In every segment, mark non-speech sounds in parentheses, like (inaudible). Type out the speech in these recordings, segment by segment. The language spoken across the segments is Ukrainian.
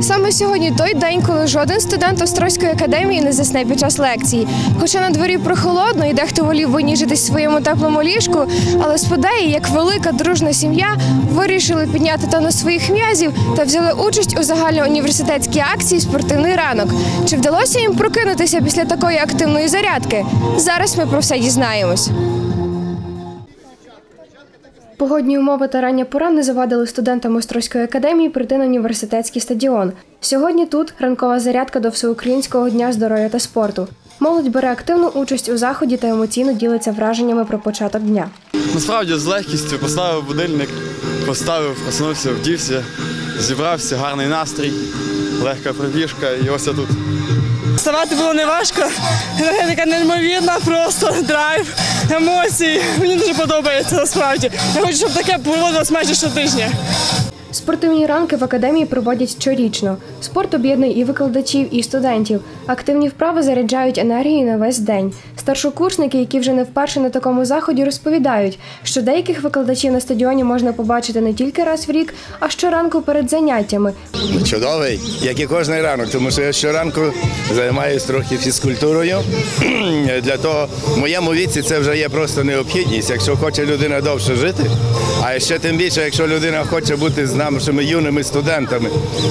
Саме сьогодні той день, коли жоден студент Острозької академії не засне під час лекції. Хоча на дворі прохолодно і дехто волів виніжитись в своєму теплому ліжку, але сподаї, як велика дружна сім'я, вирішили підняти тонус своїх м'язів та взяли участь у загальноуніверситетській акції Спортивний ранок. Чи вдалося їм прокинутися після такої активної зарядки? Зараз ми про все дізнаємось. Погодні умови та рання пора не завадили студентам Острозької академії прийти на університетський стадіон. Сьогодні тут ранкова зарядка до всеукраїнського дня здоров'я та спорту. Молодь бере активну участь у заході та емоційно ділиться враженнями про початок дня. Насправді з легкістю поставив будильник, поставив, проснувся, вдівся, зібрався, гарний настрій, легка пробіжка, і ось я тут. Вставати було не важко. Енергетика неймовірна, просто драйв, емоції. Мені дуже подобається насправді. Я хочу, щоб таке було майже щотижня. Спортивні ранки в академії проводять щорічно. Спорт об'єднує і викладачів, і студентів. Активні вправи заряджають енергію на весь день. Старшокурсники, які вже не вперше на такому заході, розповідають, що деяких викладачів на стадіоні можна побачити не тільки раз в рік, а щоранку перед заняттями. Чудовий, як і кожен ранок, тому що я щоранку займаюся трохи фізкультурою. (clears throat) Для того в моєму віці це вже є просто необхідність. Якщо хоче людина довше жити, а ще тим більше, якщо людина хоче бути з нашими юними студентами,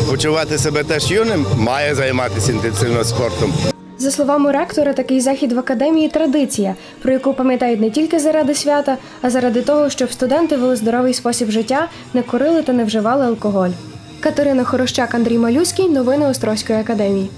почувати себе теж юним, має займатися інтенсивно спортом. За словами ректора, такий захід в академії традиція, про яку пам'ятають не тільки заради свята, а заради того, щоб студенти вели здоровий спосіб життя, не курили та не вживали алкоголь. Катерина Хорощак, Андрій Малюський. Новини Острозької академії.